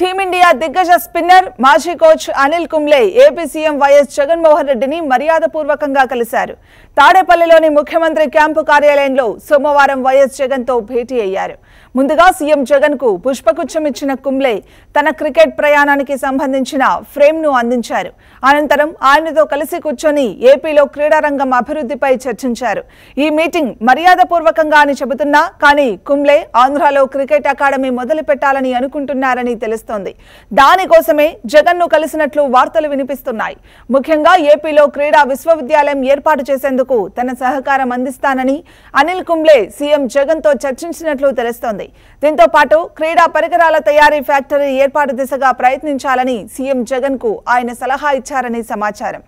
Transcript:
Team India దిగ్గజ spinner మాజీ coach Anil Kumble AP CM YS Jaganmohan రెడ్డిని మర్యాదపూర్వకంగా కలిశారు. తాడేపల్లిలోని ముఖ్యమంత్రి క్యాంపు కార్యాలయంలో సోమవారం వైఎస్ జగన్తో భేటీ అయ్యారు. ముందుగా సీఎం జగన్కు పుష్పగుచ్చం ఇచ్చిన కుంబ్లే తన క్రికెట్ ప్రయాణానికి సంబంధించిన ఫ్రేమ్ను అందించారు. అనంతరం ఆయనతో కలిసి కూర్చొని ఏపీలో క్రీడారంగం అభివృద్ధిపై చర్చించారు. ఈ మీటింగ్ మర్యాదపూర్వకంగా అని చెబుతున్నా కానీ కుంబ్లే ఆంధ్రాలో క్రికెట్ అకాడమీ మొదలుపెట్టాలని అనుకుంటున్నారని అనుకుంటున్నారని చేస్తోంది దానికోసమే జగన్ను కలిసినట్లు వార్తలు వినిపిస్తున్నాయి. ముఖ్యంగా ఏపీలో క్రీడా విశ్వవిద్యాలయం ఏర్పాటు చేసేందుకు తన సహకారం అందిస్తానని అనిల్ కుంబ్లే సీఎం జగన్తో చర్చించినట్లు తెలుస్తోంది. దీంతో పాటు క్రీడా పరికరాల తయారీ ఫ్యాక్టరీ ఏర్పాటు దిశగా ప్రయత్నించాలని సీఎం జగన్కు ఆయన సలహా ఇచ్చారని సమాచారం.